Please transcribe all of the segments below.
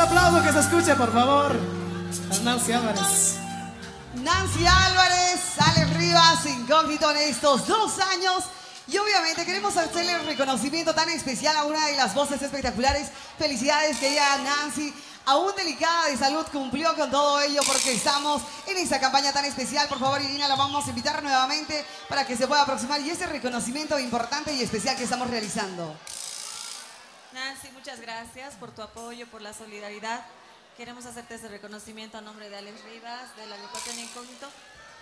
aplausos que se escuche, por favor. Nancy Álvarez. Nancy Álvarez, Alex Rivas, incógnito en estos dos años. Y obviamente queremos hacerle el reconocimiento tan especial a una de las voces espectaculares. Felicidades que ella, Nancy, aún delicada de salud, cumplió con todo ello porque estamos en esta campaña tan especial. Por favor, Irina, la vamos a invitar nuevamente para que se pueda aproximar y ese reconocimiento importante y especial que estamos realizando. Nancy, muchas gracias por tu apoyo, por la solidaridad. Queremos hacerte ese reconocimiento a nombre de Alex Rivas, de la agrupación Incógnito.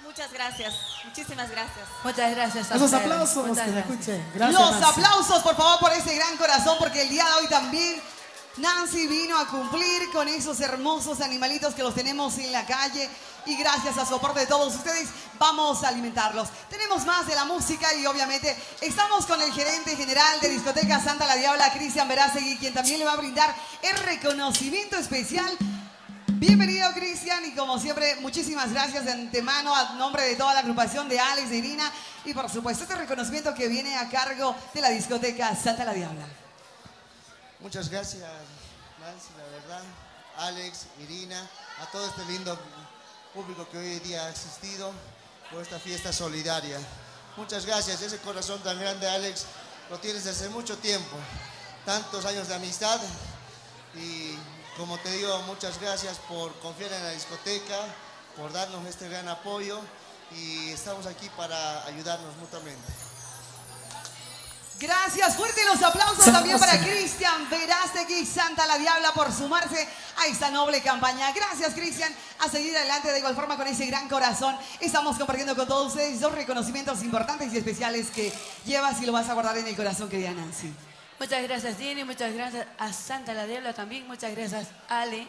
Muchas gracias, muchísimas gracias. Muchas gracias. a Esos aplausos Muchas que se gracias. escuchen. Gracias. Los Nancy. aplausos, por favor, por ese gran corazón, porque el día de hoy también Nancy vino a cumplir con esos hermosos animalitos que los tenemos en la calle. Y gracias a su de todos ustedes, vamos a alimentarlos. Tenemos más de la música y obviamente estamos con el gerente general de Discoteca Santa La Diabla, Cristian Verásegui, quien también le va a brindar el reconocimiento especial Bienvenido Cristian y como siempre muchísimas gracias de antemano a nombre de toda la agrupación de Alex, de Irina y por supuesto este reconocimiento que viene a cargo de la discoteca Santa la Diabla. Muchas gracias, Nancy, la verdad, Alex, Irina, a todo este lindo público que hoy día ha asistido por esta fiesta solidaria. Muchas gracias, ese corazón tan grande, Alex, lo tienes desde hace mucho tiempo, tantos años de amistad y como te digo, muchas gracias por confiar en la discoteca, por darnos este gran apoyo y estamos aquí para ayudarnos mutuamente. Gracias, fuerte los aplausos también para Cristian Verástegui Santa la Diabla por sumarse a esta noble campaña. Gracias Cristian, a seguir adelante de igual forma con ese gran corazón. Estamos compartiendo con todos ustedes dos reconocimientos importantes y especiales que llevas y lo vas a guardar en el corazón, querida Nancy. Muchas gracias, Jenny. Muchas gracias a Santa La Diabla también. Muchas gracias, Ale,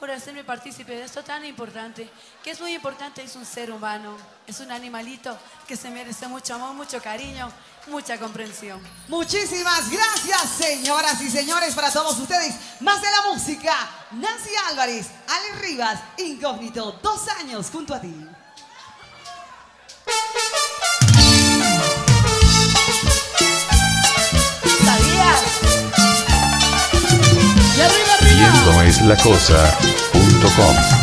por hacerme partícipe de esto tan importante. Que es muy importante, es un ser humano, es un animalito que se merece mucho amor, mucho cariño, mucha comprensión. Muchísimas gracias, señoras y señores, para todos ustedes. Más de la música, Nancy Álvarez, Alex Rivas, Incógnito, dos años junto a ti. Es la cosa.com.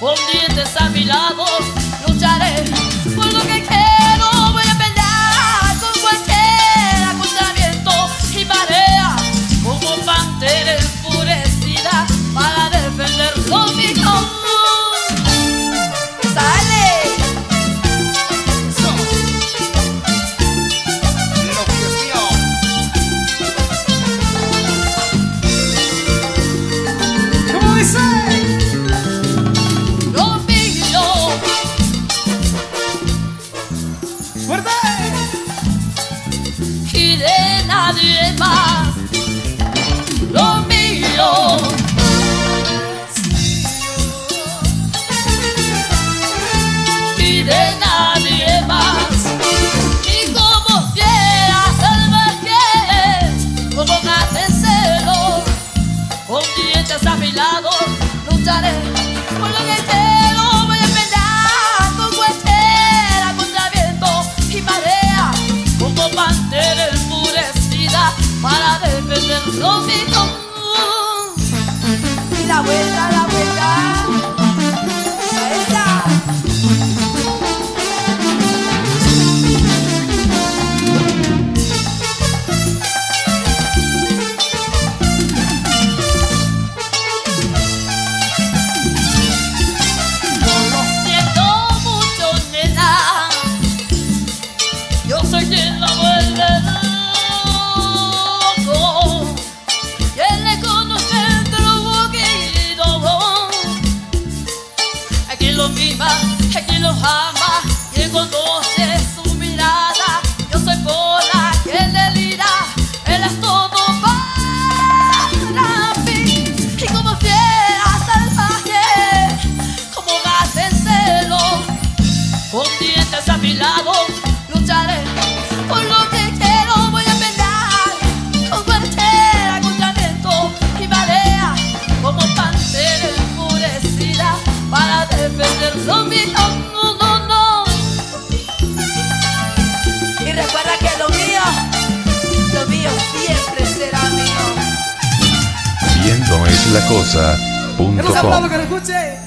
con dientes afilados, lucharé de nadie más. Y como fiera salvaje, como una de celo, con dientes a mi lado, lucharé. Quien lo mima, es quien mío.